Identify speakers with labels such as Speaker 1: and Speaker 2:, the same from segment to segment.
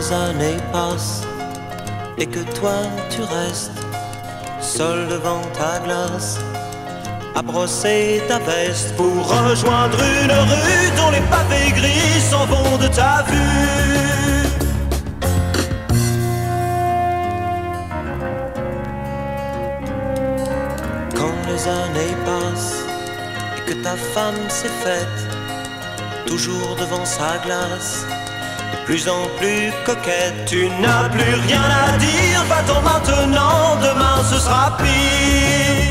Speaker 1: les années passent et que toi tu restes seul devant ta glace à brosser ta veste
Speaker 2: pour rejoindre une rue dont les pavés gris s'en vont de ta vue.
Speaker 1: Quand les années passent et que ta femme s'est faite toujours devant sa glace plus en plus coquette.
Speaker 2: Tu n'as plus rien à dire, va-t'en maintenant, demain ce sera pire.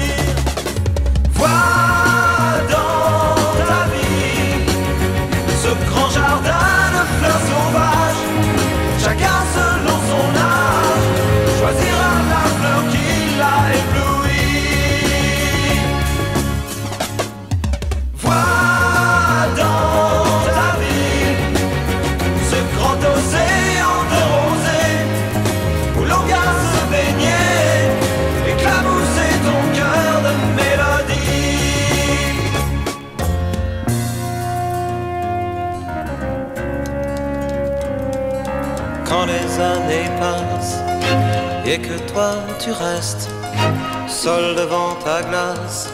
Speaker 1: Quand les années passent et que toi tu restes seul devant ta glace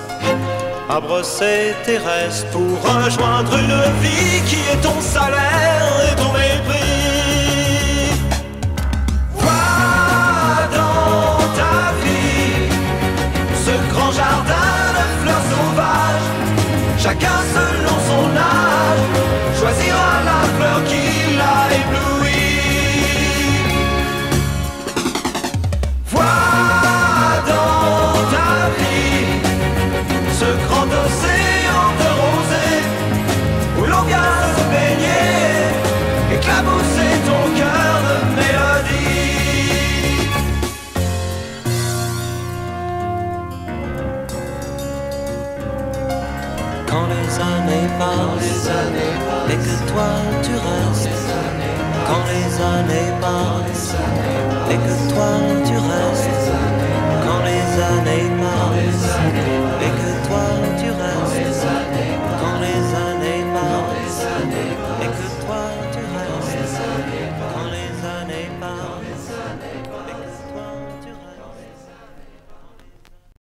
Speaker 1: à brosser tes restes
Speaker 2: pour rejoindre une vie qui est ton salaire et ton mépris. Vois dans ta vie ce grand jardin de fleurs sauvages, chacun selon les années passent, mais que toi tu restes. Quand les années passent, et que toi tu restes.
Speaker 1: Quand les années passent, et que toi tu restes. Quand les années passent, et que toi tu restes. Quand les années passent.